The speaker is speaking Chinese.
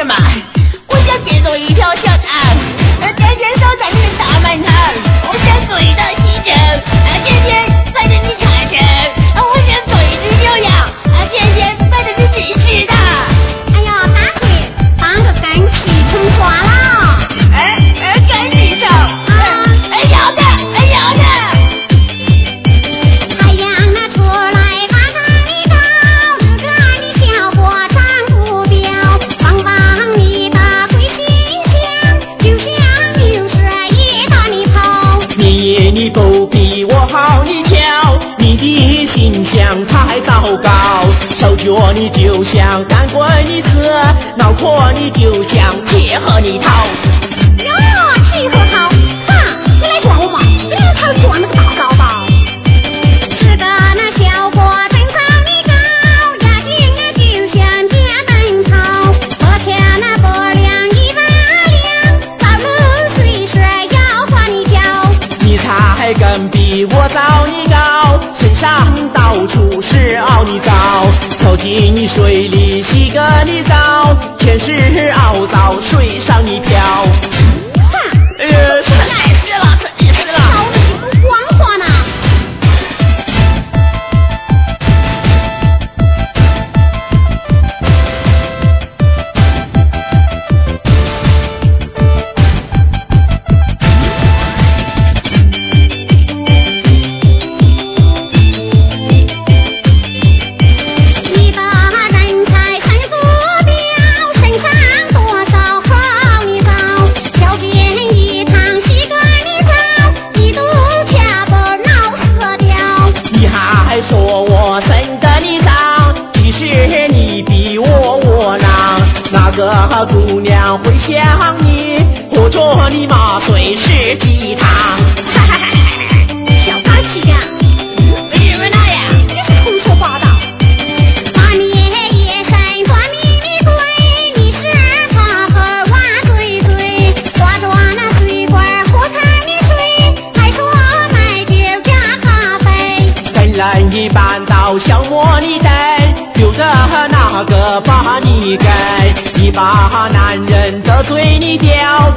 your mind. 脚你就像钢棍，你直；脑壳你就像铁核桃。哟，铁核桃，哈，你来管我吗？你老常说那大高高，是个那小伙真长得高，眼睛啊就像电灯泡。昨天那伯娘一妈娘走路虽说腰胯你翘，你才比我长得高，身上。cariño. 个姑娘会想你，喝着你嘛水是鸡汤。小八，你们，你胡说八道。抓你，你是，那水管，水，还说买咖啡，一，就这那。哪个把你跟一把男人得罪你刁